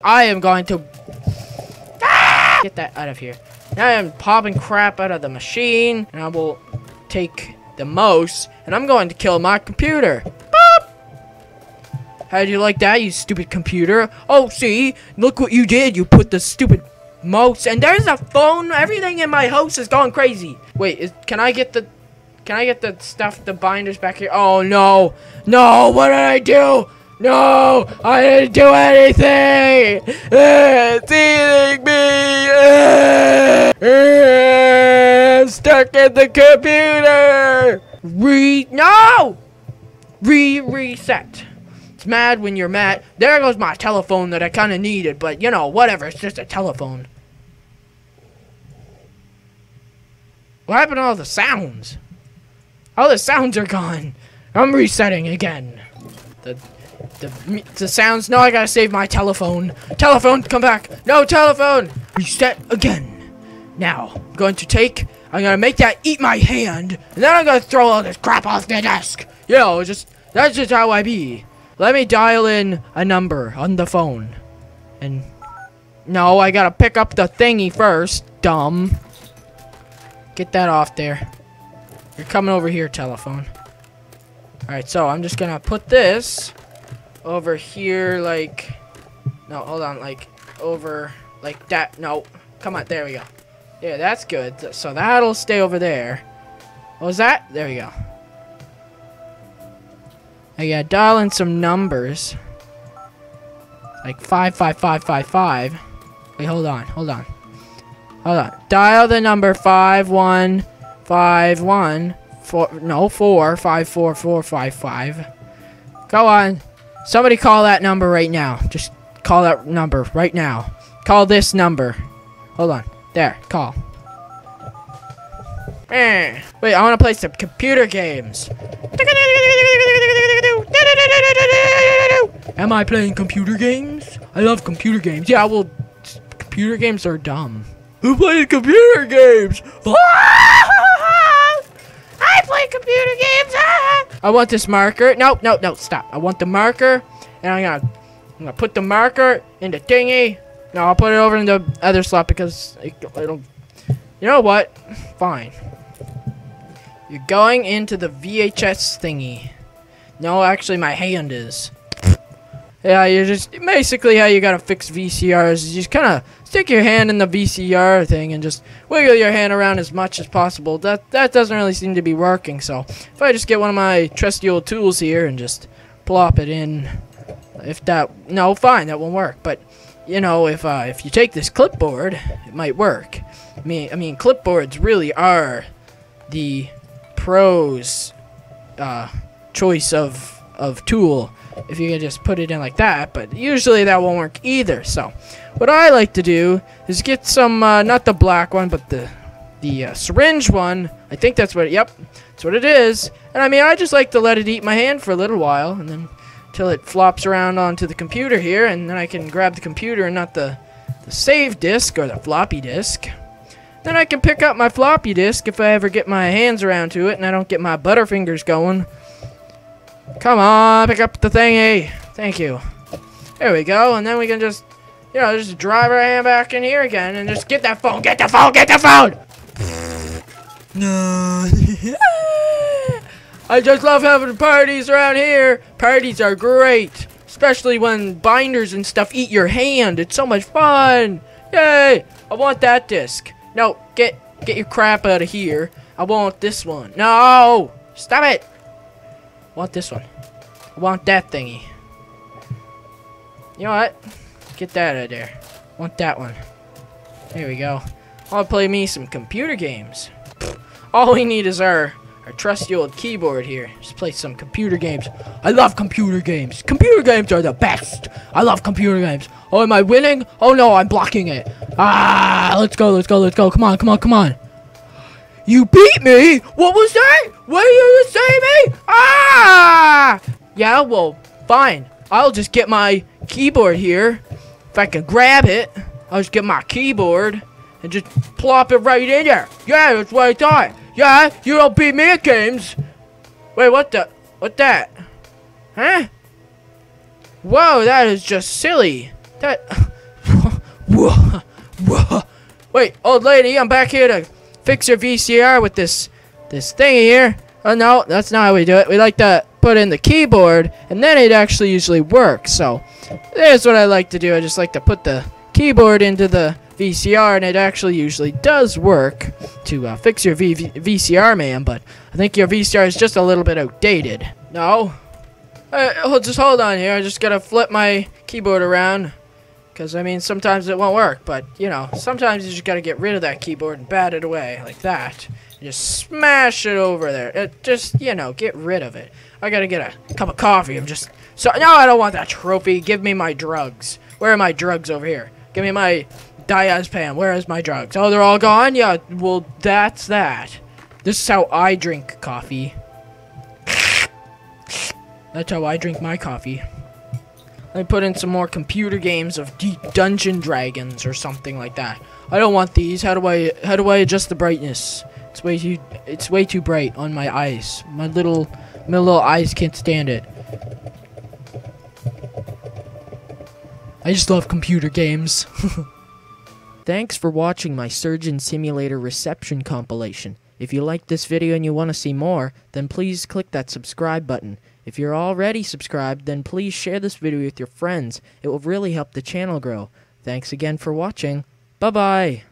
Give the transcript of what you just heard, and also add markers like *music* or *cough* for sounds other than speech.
I am going to *laughs* get that out of here. Now I am popping crap out of the machine, and I will take the mouse, and I'm going to kill my computer. Boop! How do you like that, you stupid computer? Oh, see? Look what you did. You put the stupid mouse, and there's a phone. Everything in my house is going crazy. Wait, is, can I get the... Can I get the stuff, the binders back here? Oh, no. No, what did I do? No, I didn't do anything. It's eating me. I'm stuck in the computer. Re no. Re reset. It's mad when you're mad. There goes my telephone that I kind of needed, but you know, whatever. It's just a telephone. What happened to all the sounds? All the sounds are gone. I'm resetting again. The the, the sounds. No, I gotta save my telephone. Telephone, come back. No, telephone. Reset again. Now, I'm going to take, I'm gonna make that eat my hand, and then I'm gonna throw all this crap off the desk. Yo, just, that's just how I be. Let me dial in a number on the phone. And, no, I gotta pick up the thingy first, dumb. Get that off there. You're coming over here, telephone. Alright, so I'm just gonna put this over here, like, no, hold on, like, over, like that, no, come on, there we go. Yeah, that's good, so that'll stay over there. What was that? There we go. I gotta dial in some numbers. Like 55555. Wait, hold on, hold on. Hold on. Dial the number 5151. Four, no, 4 54455. Go on. Somebody call that number right now. Just call that number right now. Call this number. Hold on. There. Call. Eh. Wait, I want to play some computer games. Am I playing computer games? I love computer games. Yeah, well, computer games are dumb. Who plays computer games? *laughs* I play computer games. I want this marker. No, no, no, stop. I want the marker, and I'm gonna, I'm gonna put the marker in the thingy. No, I'll put it over in the other slot because it, it'll. You know what? Fine. You're going into the VHS thingy. No, actually, my hand is. Yeah, you're just basically how you gotta fix VCRs. Is you just kind of stick your hand in the VCR thing and just wiggle your hand around as much as possible. That that doesn't really seem to be working. So if I just get one of my trusty old tools here and just plop it in, if that no, fine, that won't work. But you know, if uh, if you take this clipboard, it might work. I mean, I mean, clipboards really are the pros uh, choice of of tool if you can just put it in like that, but usually that won't work either. So, what I like to do is get some, uh, not the black one, but the the uh, syringe one. I think that's what, it, yep, that's what it is. And I mean, I just like to let it eat my hand for a little while, and then until it flops around onto the computer here, and then I can grab the computer and not the, the save disk or the floppy disk. Then I can pick up my floppy disk if I ever get my hands around to it and I don't get my butterfingers going. Come on, pick up the thingy. Thank you. There we go, and then we can just, you know, just drive our hand back in here again and just get that phone, get the phone, get the phone! No. *laughs* I just love having parties around here. Parties are great. Especially when binders and stuff eat your hand. It's so much fun. Yay! I want that disc. No, get get your crap out of here. I want this one. No! Stop it! Want this one. I want that thingy. You know what? Get that out of there. want that one. There we go. I to play me some computer games. All we need is our, our trusty old keyboard here. Just play some computer games. I love computer games. Computer games are the best. I love computer games. Oh, am I winning? Oh no, I'm blocking it. Ah, let's go, let's go, let's go. Come on, come on, come on. You beat me? What was that? What are you saying me? Ah! Yeah, well, fine. I'll just get my keyboard here. If I can grab it, I'll just get my keyboard and just plop it right in there. Yeah, that's what I thought. Yeah, you don't beat me at games. Wait, what the? What that? Huh? Whoa, that is just silly. That... *laughs* Wait, old lady, I'm back here to fix your VCR with this this thingy here. Oh no, that's not how we do it. We like to put in the keyboard, and then it actually usually works. So, that's what I like to do. I just like to put the keyboard into the VCR, and it actually usually does work to uh, fix your v VCR, man. But I think your VCR is just a little bit outdated. No. Uh, just hold on here. I just gotta flip my keyboard around. Because, I mean, sometimes it won't work, but, you know, sometimes you just gotta get rid of that keyboard and bat it away, like that. Just smash it over there. It just, you know, get rid of it. I gotta get a cup of coffee. I'm just... So, no, I don't want that trophy. Give me my drugs. Where are my drugs over here? Give me my diazepam. Where is my drugs? Oh, they're all gone? Yeah, well, that's that. This is how I drink coffee. That's how I drink my coffee. Let me put in some more computer games of Deep Dungeon Dragons or something like that. I don't want these. How do I how do I adjust the brightness? It's way too it's way too bright on my eyes. My little my little eyes can't stand it. I just love computer games. *laughs* Thanks for watching my Surgeon Simulator reception compilation. If you liked this video and you want to see more, then please click that subscribe button. If you're already subscribed, then please share this video with your friends. It will really help the channel grow. Thanks again for watching. Bye-bye.